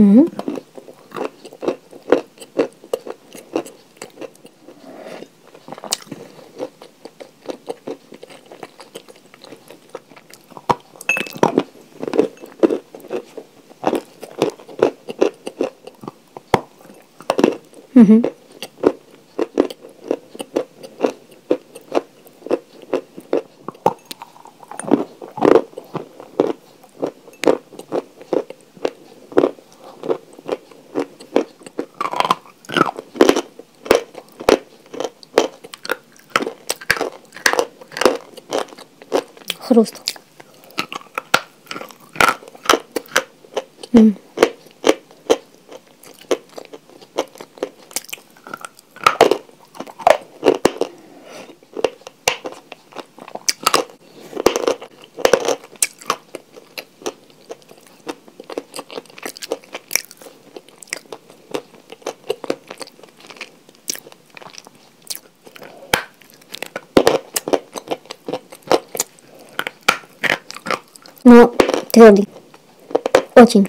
Mm hmm. Mm-hmm. mm-hmm. Хруст. М. Но твердый. Очень.